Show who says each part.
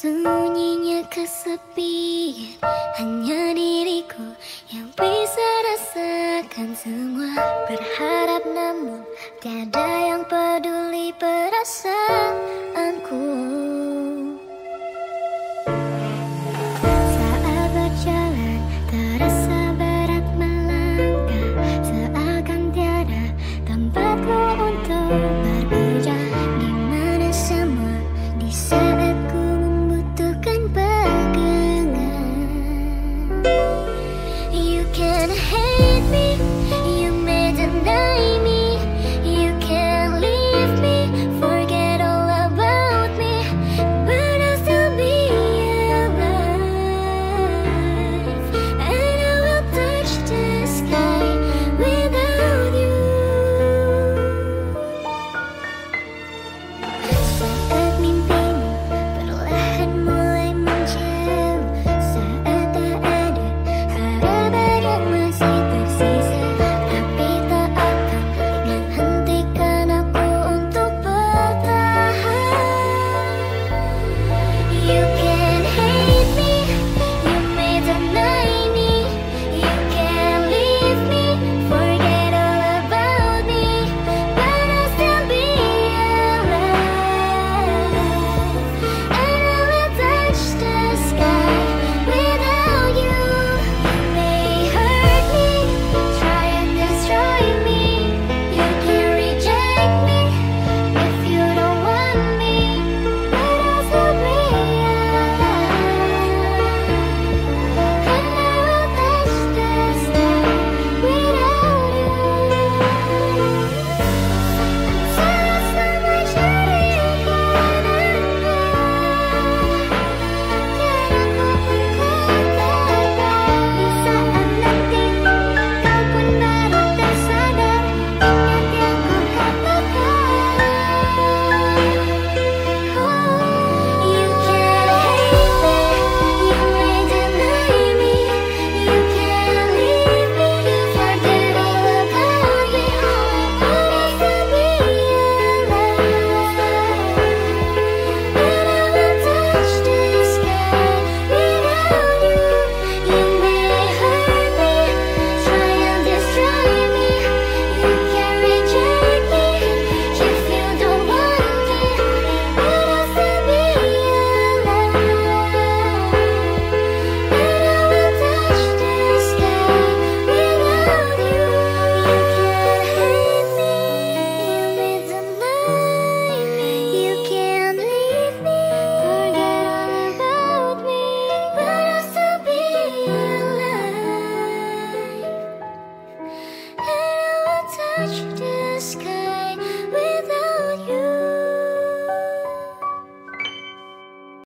Speaker 1: Sunyinya kesepian Hanya diriku yang bisa rasakan semua Berharap namun tiada yang peduli perasaanku sky.